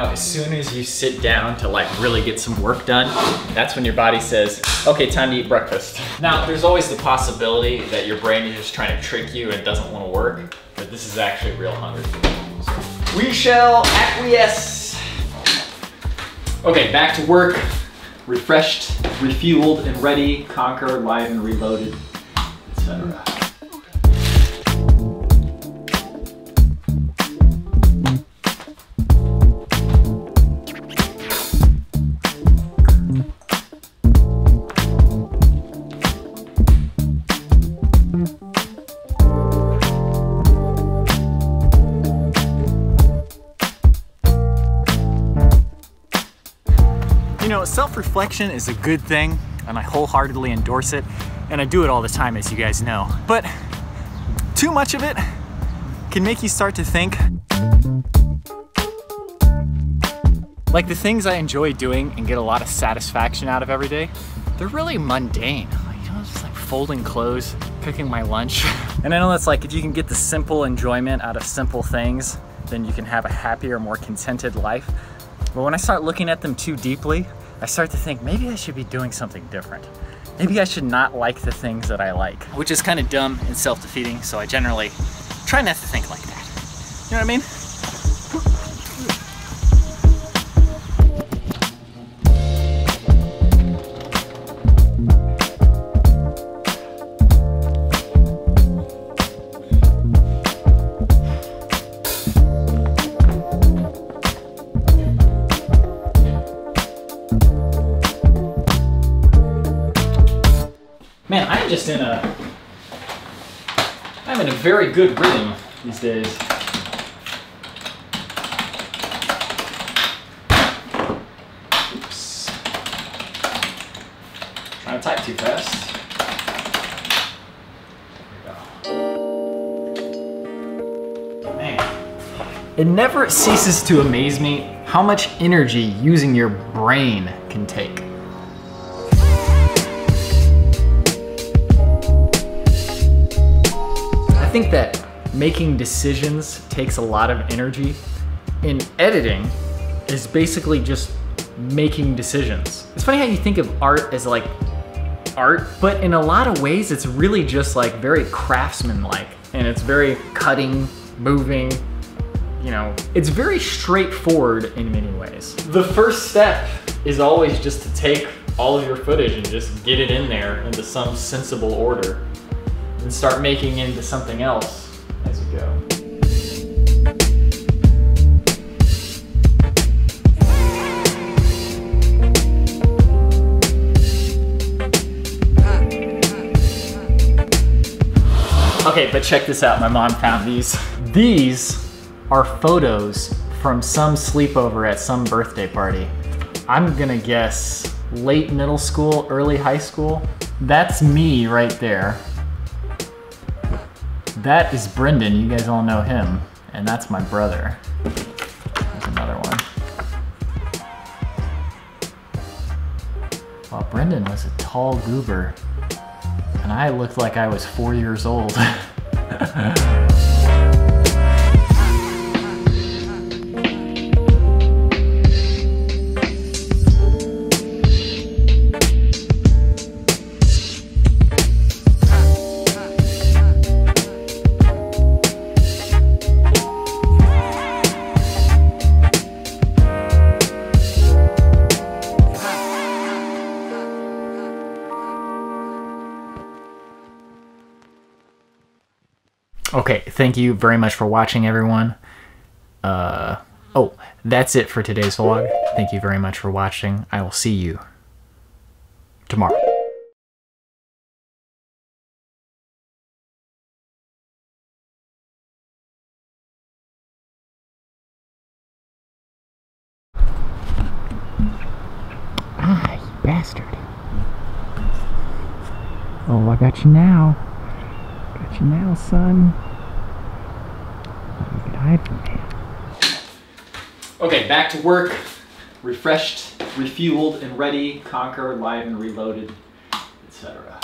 Now, as soon as you sit down to like really get some work done, that's when your body says, okay, time to eat breakfast. Now, there's always the possibility that your brain is just trying to trick you and doesn't want to work, but this is actually real hunger. We shall acquiesce. Okay, back to work. Refreshed, refueled, and ready. Conker, live, and reloaded, etc. know, self-reflection is a good thing and I wholeheartedly endorse it and I do it all the time as you guys know. But too much of it can make you start to think like the things I enjoy doing and get a lot of satisfaction out of every day, they're really mundane. Like, you know, just like folding clothes, cooking my lunch. And I know that's like, if you can get the simple enjoyment out of simple things, then you can have a happier, more contented life. But when I start looking at them too deeply, I start to think maybe I should be doing something different. Maybe I should not like the things that I like, which is kind of dumb and self-defeating, so I generally try not to think like that. You know what I mean? Just in a, I'm in a very good rhythm these days. Oops. Trying to type too fast. It never ceases to amaze me how much energy using your brain can take. Think that making decisions takes a lot of energy. And editing is basically just making decisions. It's funny how you think of art as like art, but in a lot of ways it's really just like very craftsman-like. And it's very cutting, moving, you know, it's very straightforward in many ways. The first step is always just to take all of your footage and just get it in there into some sensible order and start making into something else as you go. Okay, but check this out. My mom found these. These are photos from some sleepover at some birthday party. I'm gonna guess late middle school, early high school. That's me right there. That is Brendan, you guys all know him. And that's my brother. There's another one. Well, Brendan was a tall goober. And I looked like I was four years old. Okay, thank you very much for watching, everyone. Uh, oh, that's it for today's vlog. Thank you very much for watching. I will see you tomorrow. Ah, bastard. Oh, I got you now. Got you now, son. You can hide from me. Okay, back to work. Refreshed, refueled, and ready. Conker, live, and reloaded, etc.